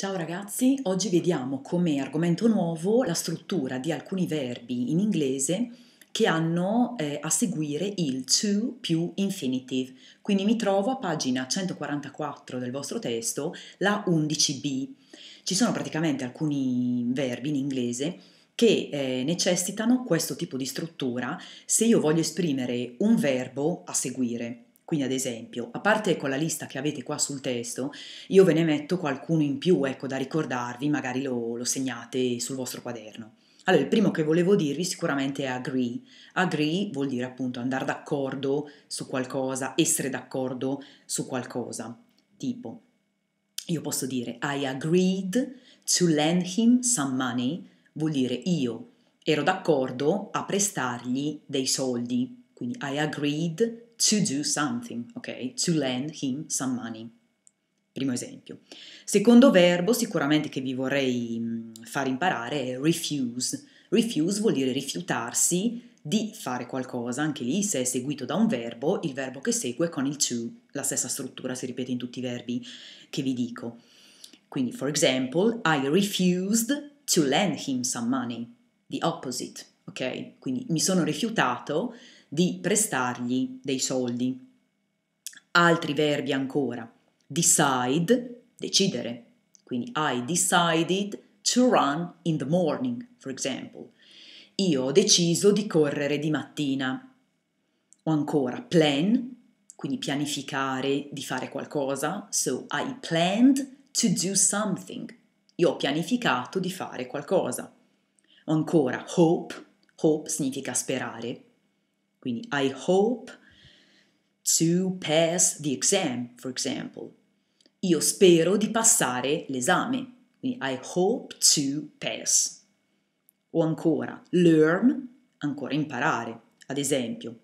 Ciao ragazzi, oggi vediamo come argomento nuovo la struttura di alcuni verbi in inglese che hanno eh, a seguire il to più infinitive. Quindi mi trovo a pagina 144 del vostro testo, la 11b. Ci sono praticamente alcuni verbi in inglese che eh, necessitano questo tipo di struttura se io voglio esprimere un verbo a seguire. Quindi ad esempio, a parte con la lista che avete qua sul testo, io ve ne metto qualcuno in più, ecco, da ricordarvi, magari lo, lo segnate sul vostro quaderno. Allora, il primo che volevo dirvi sicuramente è agree. Agree vuol dire appunto andare d'accordo su qualcosa, essere d'accordo su qualcosa. Tipo, io posso dire I agreed to lend him some money, vuol dire io ero d'accordo a prestargli dei soldi. Quindi I agreed to do something, ok? To lend him some money. Primo esempio. Secondo verbo sicuramente che vi vorrei mm, far imparare è refuse. Refuse vuol dire rifiutarsi di fare qualcosa, anche lì se è seguito da un verbo, il verbo che segue con il to, la stessa struttura si ripete in tutti i verbi che vi dico. Quindi, for example, I refused to lend him some money. The opposite, ok? Quindi mi sono rifiutato di prestargli dei soldi. Altri verbi ancora. Decide, decidere. Quindi I decided to run in the morning, for example. Io ho deciso di correre di mattina. O ancora plan, quindi pianificare di fare qualcosa. So I planned to do something. Io ho pianificato di fare qualcosa. O ancora hope, hope significa sperare. Quindi I hope to pass the exam, for example. Io spero di passare l'esame. Quindi I hope to pass. O ancora learn, ancora imparare. Ad esempio,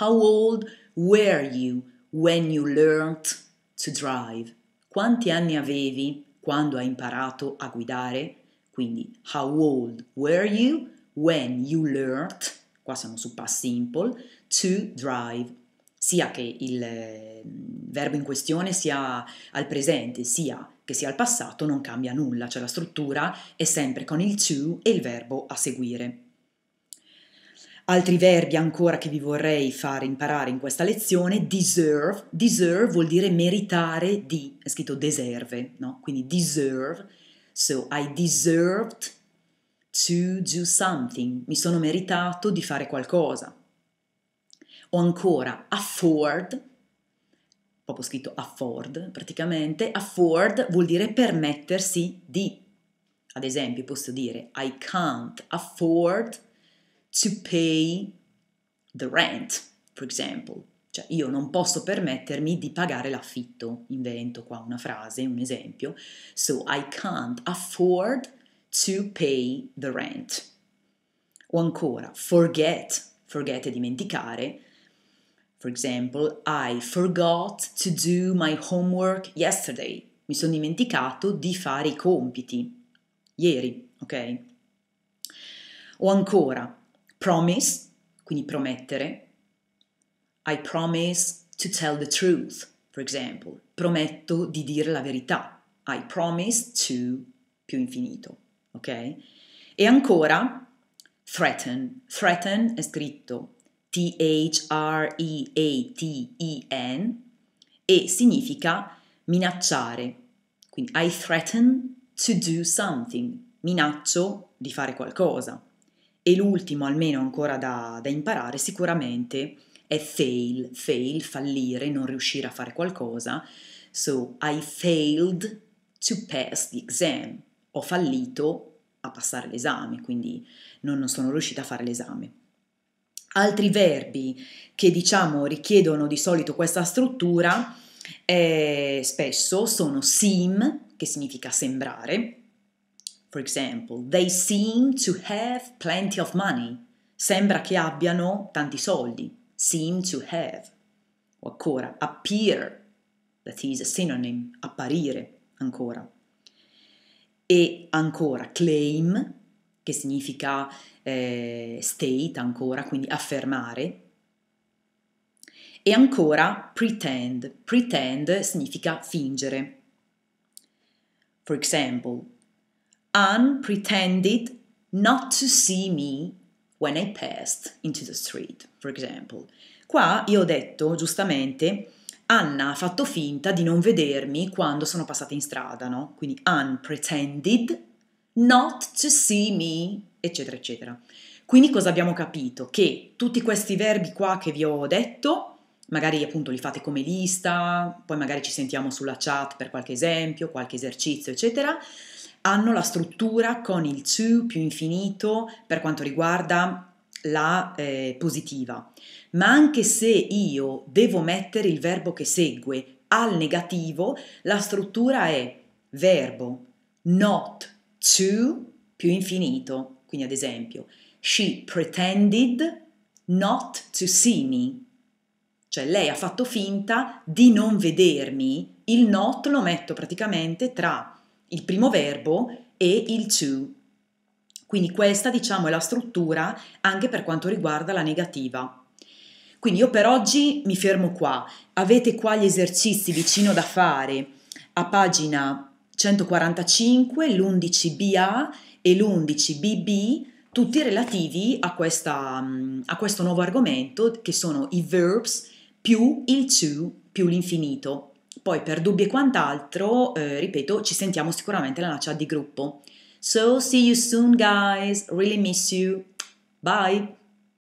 How old were you when you learned to drive? Quanti anni avevi quando hai imparato a guidare? Quindi, how old were you when you learned qua siamo su past simple, to drive, sia che il eh, verbo in questione sia al presente, sia che sia al passato, non cambia nulla, cioè la struttura è sempre con il to e il verbo a seguire. Altri verbi ancora che vi vorrei fare imparare in questa lezione, deserve, deserve vuol dire meritare di, è scritto deserve, no? Quindi deserve, so I deserved to do something, mi sono meritato di fare qualcosa. O ancora afford, proprio scritto afford praticamente, afford vuol dire permettersi di. Ad esempio posso dire I can't afford to pay the rent, for example. Cioè io non posso permettermi di pagare l'affitto, invento qua una frase, un esempio. So I can't afford to pay the rent. O ancora, forget, forget è dimenticare. For example, I forgot to do my homework yesterday. Mi sono dimenticato di fare i compiti ieri, ok? O ancora, promise, quindi promettere. I promise to tell the truth, for example. Prometto di dire la verità. I promise to più infinito ok? E ancora threaten. Threaten è scritto T-H-R-E-A-T-E-N e significa minacciare. Quindi I threaten to do something. Minaccio di fare qualcosa. E l'ultimo, almeno ancora da, da imparare, sicuramente è fail. Fail, fallire, non riuscire a fare qualcosa. So I failed to pass the exam ho fallito a passare l'esame, quindi non sono riuscita a fare l'esame. Altri verbi che diciamo richiedono di solito questa struttura eh, spesso sono seem, che significa sembrare. For example, they seem to have plenty of money. Sembra che abbiano tanti soldi. Seem to have. O ancora, appear, that is a synonym, apparire ancora e ancora claim, che significa eh, state ancora, quindi affermare, e ancora pretend. Pretend significa fingere. For example, Anne pretended not to see me when I passed into the street, for example. Qua io ho detto giustamente Anna ha fatto finta di non vedermi quando sono passata in strada, no? Quindi Anne pretended not to see me, eccetera, eccetera. Quindi cosa abbiamo capito? Che tutti questi verbi qua che vi ho detto, magari appunto li fate come lista, poi magari ci sentiamo sulla chat per qualche esempio, qualche esercizio, eccetera, hanno la struttura con il to più infinito per quanto riguarda la eh, positiva. Ma anche se io devo mettere il verbo che segue al negativo, la struttura è verbo not to più infinito. Quindi ad esempio, she pretended not to see me. Cioè lei ha fatto finta di non vedermi. Il not lo metto praticamente tra il primo verbo e il to. Quindi questa diciamo è la struttura anche per quanto riguarda la negativa. Quindi io per oggi mi fermo qua. Avete qua gli esercizi vicino da fare a pagina 145, l'11BA e l'11BB, tutti relativi a, questa, a questo nuovo argomento che sono i verbs più il to più l'infinito. Poi per dubbi e quant'altro, eh, ripeto, ci sentiamo sicuramente nella chat di gruppo. So see you soon guys, really miss you. Bye!